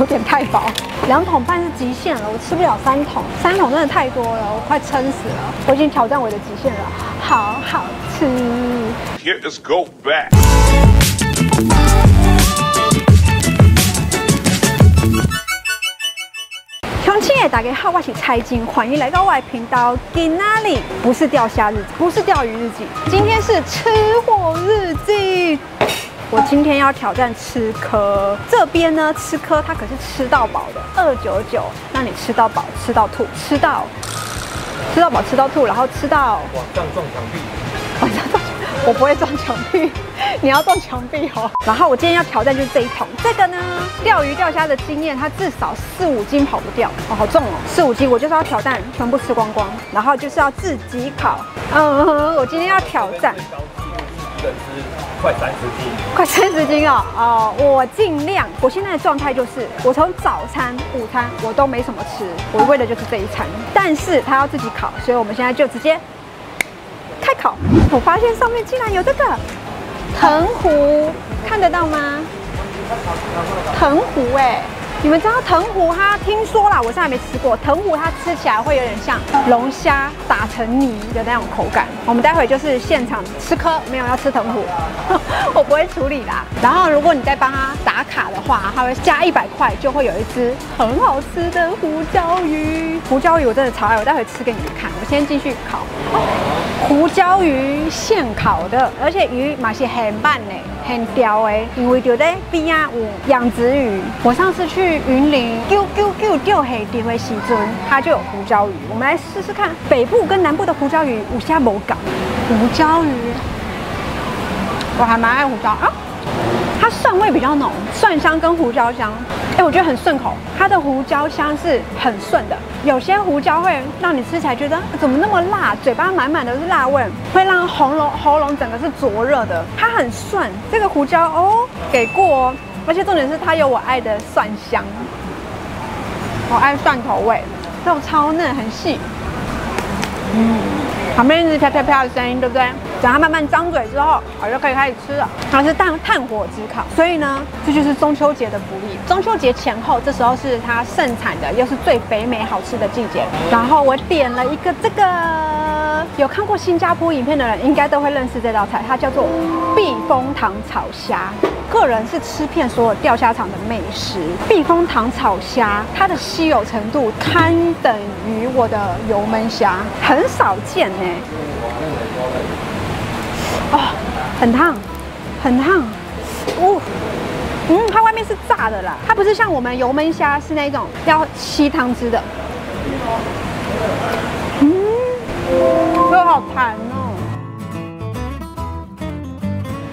有点太饱，两桶半是极限了，我吃不了三桶，三桶真的太多了，我快撑死了，我已经挑战我的极限了，好好吃。Here is go back. 雄亲也打给好，我是财经，欢迎来到我的频道。今哪里不是钓虾日记，不是钓鱼日记，今天是吃货日记。我今天要挑战吃颗，这边呢吃颗它可是吃到饱的，二九九，让你吃到饱，吃到吐，吃到吃到饱，吃到吐，然后吃到往上撞墙壁，晚上撞墙，我不会撞墙壁，你要撞墙壁哦。然后我今天要挑战就是这一桶，这个呢，钓鱼钓虾的经验，它至少四五斤跑不掉，哦，好重哦，四五斤，我就是要挑战全部吃光光，然后就是要自己烤。嗯，我今天要挑战快三十斤，快三十斤哦，哦，我尽量，我现在的状态就是，我从早餐、午餐我都没什么吃，我为的就是这一餐，但是它要自己烤，所以我们现在就直接开烤。我发现上面竟然有这个藤壶，看得到吗？藤壶哎、你们知道藤壶它听说啦，我现在还没吃过。藤壶它吃起来会有点像龙虾打成泥的那种口感。我们待会就是现场吃颗，没有要吃藤壶，我不会处理啦。然后如果你再帮他打卡的话，他会加一百块，就会有一只很好吃的胡椒鱼。胡椒鱼我真的超爱，我待会吃给你们看。我先继续烤。胡椒鱼现烤的，而且鱼嘛是很慢呢、很刁的，因为就在边啊有养殖鱼。我上次去云林，丢丢丢钓黑钓的时阵，它就有胡椒鱼。我们来试试看，北部跟南部的胡椒鱼有虾无港。胡椒鱼，我还蛮爱胡椒啊。它蒜味比较浓，蒜香跟胡椒香，哎，我觉得很顺口。它的胡椒香是很顺的，有些胡椒会让你吃起来觉得怎么那么辣，嘴巴满满的是辣味，会让喉咙喉咙整个是灼热的。它很顺，这个胡椒哦给过哦，而且重点是它有我爱的蒜香，我爱蒜头味，肉超嫩很细，嗯。旁边一直啪啪啪的声音，对不对？等它慢慢张嘴之后，我就可以开始吃了。它是炭炭火炙烤，所以呢，这就是中秋节的福利。中秋节前后，这时候是它盛产的，又是最肥美好吃的季节。然后我点了一个这个，有看过新加坡影片的人应该都会认识这道菜，它叫做避风塘炒虾。个人是吃遍所有钓虾场的美食，避风塘炒虾，它的稀有程度堪等于我的油焖虾，很少见呢。很烫，很烫，哦，嗯，它外面是炸的啦，它不是像我们油焖虾是那种要吸汤汁的，嗯，这好弹哦。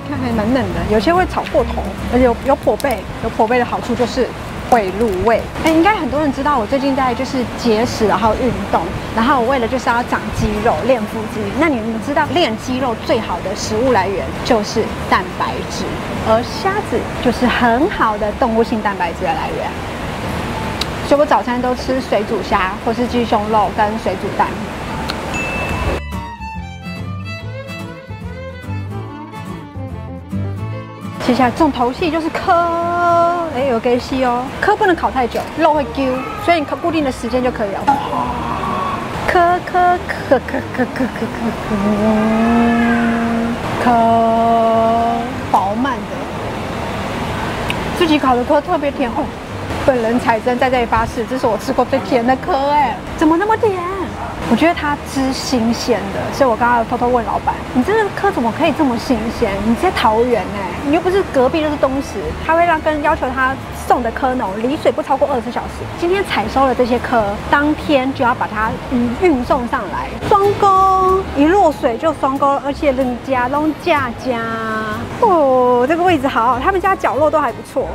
看还蛮嫩的，有些会炒过头，而且有有火背，有火背的好处就是会入味。哎，应该很多人知道我最近在就是节食，然后运动，然后我为了就是要长肌肉、练腹肌。那你们知道练肌肉最好的食物来源就是蛋白质，而虾子就是很好的动物性蛋白质的来源。所以我早餐都吃水煮虾，或是鸡胸肉跟水煮蛋。接下来重头戏就是壳，哎，有给戏哦，壳不能烤太久，肉会丢，所以你烤固定的时间就可以了。壳壳壳壳壳壳壳壳壳，饱满的，自己烤的壳特别甜哦。本人彩珍在这里发誓，这是我吃过最甜的壳哎，怎么那么甜？我觉得它汁新鲜的，所以我刚刚偷偷问老板，你这个壳怎么可以这么新鲜？你在桃园呢，你又不是隔壁就是东石，他会让跟要求他送的蝌蚪离水不超过二十小时。今天采收了这些壳，当天就要把它嗯运送上来，双钩一落水就双钩，而且人家拢价价哦，这个位置好好，他们家角落都还不错。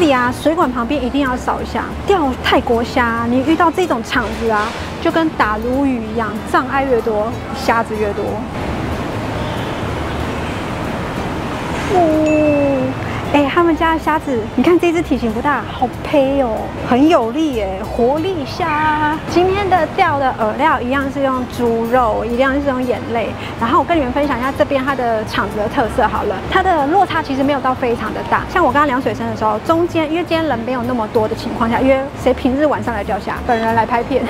这里啊，水管旁边一定要扫一下。钓泰国虾，你遇到这种场子啊，就跟打鲈鱼一样，障碍越多，虾子越多。们家的虾子，你看这只体型不大，好胚哦，很有力耶，活力虾。今天的钓的饵料一样是用猪肉，一样是用眼泪。然后我跟你们分享一下这边它的场子的特色好了，它的落差其实没有到非常的大。像我刚刚量水深的时候，中间因为今天人没有那么多的情况下，因为谁平日晚上来钓虾，本人来拍片。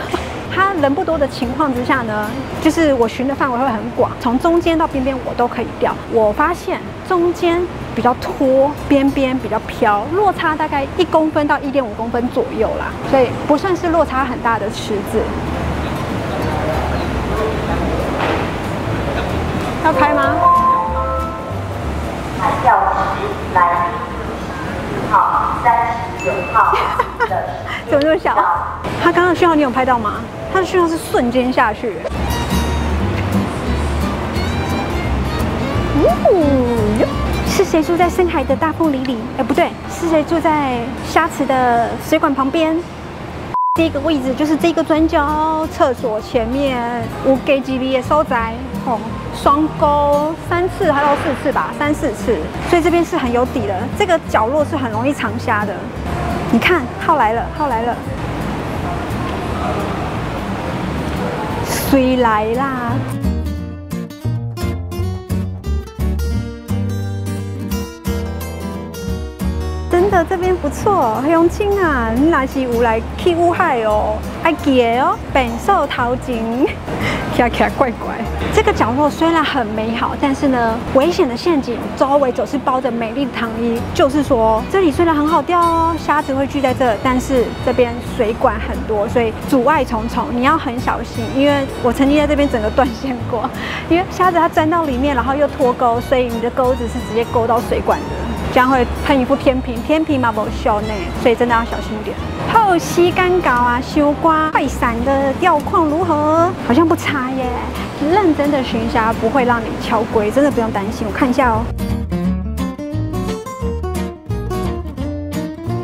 它人不多的情况之下呢，就是我寻的范围会很广，从中间到边边我都可以钓。我发现中间比较拖，边边比较飘，落差大概一公分到一点五公分左右啦，所以不算是落差很大的池子。要开吗？钓池来宾号三十九号的怎么这么小？他刚刚的讯号你有拍到吗？他的讯号是瞬间下去。呜哟，是谁住在深海的大凤梨里？哎，不对，是谁住在虾池的水管旁边？这个位置就是这个转角厕所前面，五 G G B 的收窄，哦，双钩三次还到四次吧，三四次，所以这边是很有底的。这个角落是很容易藏虾的。你看，号来了，号来了。水来啦！真的，这边不错，乡亲啊，你若是有来去乌海哦，爱记得哦，本寿桃井。看起来怪怪。这个角落虽然很美好，但是呢，危险的陷阱周围总是包着美丽的糖衣。就是说，这里虽然很好钓哦，虾子会聚在这，但是这边水管很多，所以阻碍重重，你要很小心。因为我曾经在这边整个断线过，因为虾子它钻到里面，然后又脱钩，所以你的钩子是直接勾到水管的，这样会喷一副天平，天平嘛不小呢，所以真的要小心一点。后溪干搞啊，修瓜快闪的钓况如何？好像不差耶。认真的巡查不会让你敲龟，真的不用担心。我看一下哦，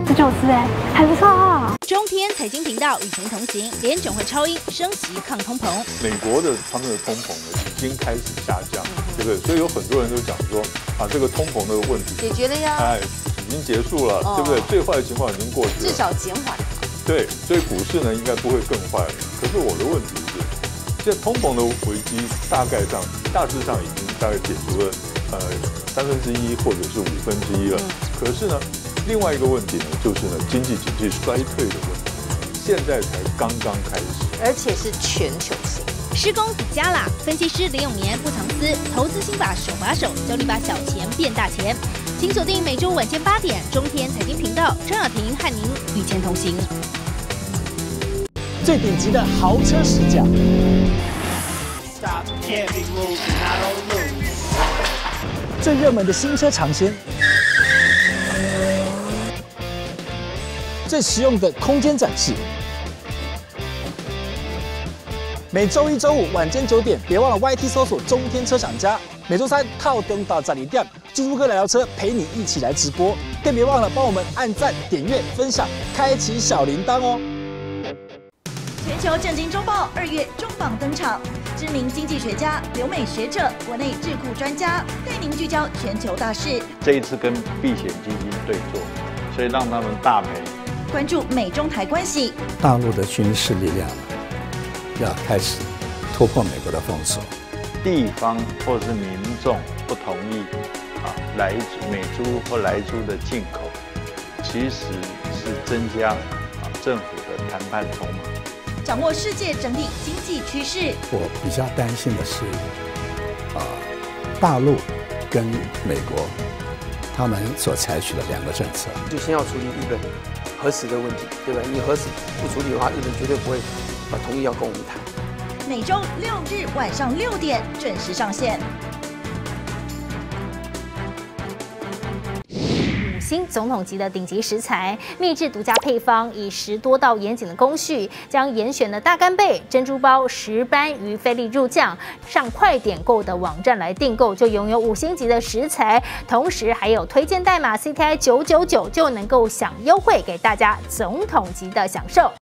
这就是哎，还不错哦。中天财经频道与您同行，联准会超音升级抗通膨。美国的他们的通膨经开始下降，对不对？所以有很多人都讲说啊，这个通膨的问题解决了呀，哎，已经结束了，对不对？最坏的情况已经过去了，至少减缓。对，所以股市呢应该不会更坏了。可是我的问题是，现在通膨的危机大概上大致上已经大概解除了呃三分之一或者是五分之一了。可是呢，另外一个问题呢就是呢经济景气衰退的问题，现在才刚刚开始，而且是全球性。施工底加啦！分析师林永年不藏私，投资心法手把手教你把小钱变大钱。请锁定每周晚间八点中天财经频道，张雅婷和您与钱同行。最顶级的豪车试驾，最热门的新车尝鲜，最实用的空间展示。每周一、周五晚间九点，别忘了 YT 搜索中天车厂家。每周三套灯到展里店，猪猪哥聊聊车陪你一起来直播。更别忘了帮我们按赞、点阅、分享，开启小铃铛哦。全球震惊周报二月重磅登场，知名经济学家、留美学者、国内智库专家带您聚焦全球大事。这一次跟避险基金对坐，所以让他们大赔。关注美中台关系，大陆的军事力量要开始突破美国的封锁。地方或是民众不同意啊，来美猪或来猪的进口，其实是增加啊政府的谈判筹码。掌握世界整体经济趋势。我比较担心的是，啊，大陆跟美国他们所采取的两个政策，就先要处理日本核实的问题，对吧？你核实不处理的话，日本绝对不会啊同意要跟我们谈。每周六日晚上六点准时上线。五星总统级的顶级食材，秘制独家配方，以十多道严谨的工序，将严选的大干贝、珍珠包、石斑鱼菲力入酱，上快点购的网站来订购，就拥有五星级的食材，同时还有推荐代码 CTI 九九九，就能够享优惠，给大家总统级的享受。